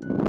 you